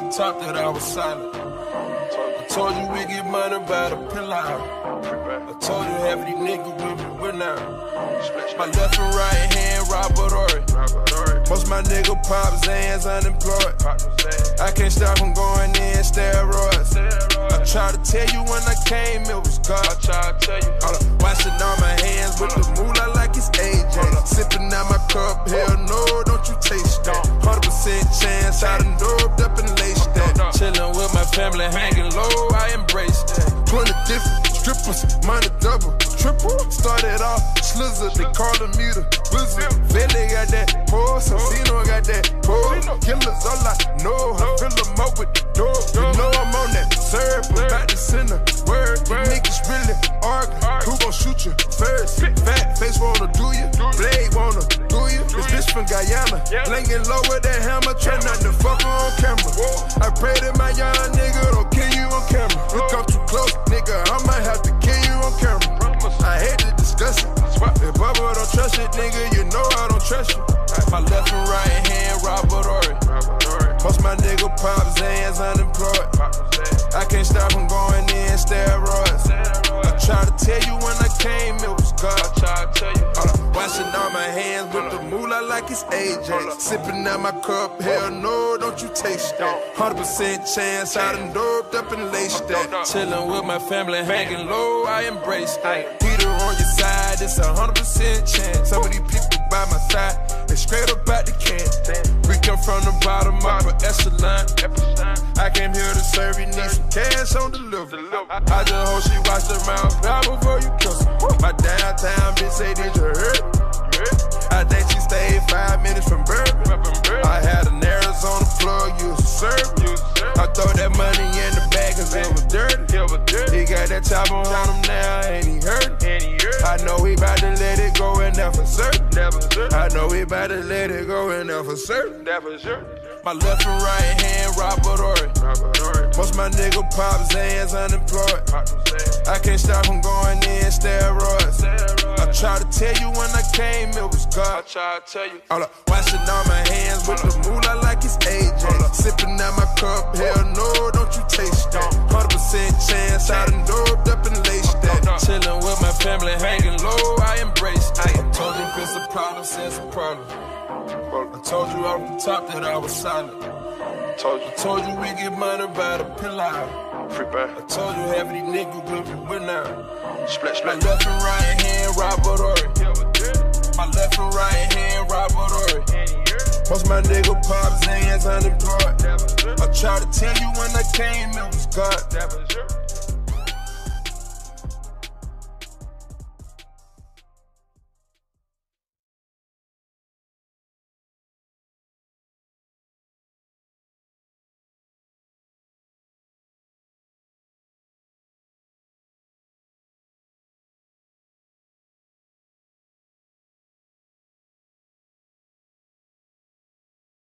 the top that I was silent. I told you we get money by the pillow. I told you half of these niggas with me, we're now. My left and right hand, Robert Horry. Most my nigga pops hands unemployed. I can't stop from going in steroids. I tried to tell you when I came, it was God. I tried to tell you. Hold up, washing all my hands with the moolah like it's AJ. Sipping out my cup, hell no, don't you taste that. 100% chance, I done doped family, hanging low, I embrace that. 20 different strippers, mine a double, triple. Started off slizzer, they callin' me the blizzard. Vele got that pole, Santino got that pole. Killers all I know, I fill them up with the door. Blingin' low with that hammer, try not to fuck her on camera. I pray that my young nigga don't kill you on camera. You come too close, nigga, I might have to kill you on camera. I hate to discuss it. If Bubba don't trust it, nigga, you know I don't trust you. My left and right hand, Robert Horry. Most my nigga pops hands unemployed. I can't stop from going in steroids. I tried to tell you when I came, it was God. Washing all my hands with the moolah like it's AJ. Sipping out my cup, hell no, don't you taste that. 100% chance, I done doped up and laced that. Chillin' with my family, hanging low, I embrace that. Peter on your side, it's a 100% chance. Some of these people by my side, they straight up out the can. We come from the bottom of an echelon. I came here to serve you, need some cash on delivery. I just hope she watch the mouth before you kiss her. My downtown bitch say, did you He that chopper on him now and he hurt. I know he bout to let it go and that for certain. I know he bout to let it go and that for certain. My left and right hand, Robert Horry. Most my nigga pops hands unemployed. I can't stop from going in steroids. I tried to tell you when I came, it was God. I tried to tell you. Hold up, washing all my hands with the moolah like it's AJ. Sipping out my cup, hell no, don't you taste 100% chance, I done doped up and laced that. Chillin' with my family, hanging low, I embrace that. I told you if it's a problem, say it's a problem. I told you off the top that I was silent. Told you. I told you we get money by the pillow. Free bad. I told you these niggas with me, we're now. Split, My left and right hand, Robert Horry. My left and right hand, Robert Horry. Most my nigga pops hands unemployed. I tried to tell came, it was God.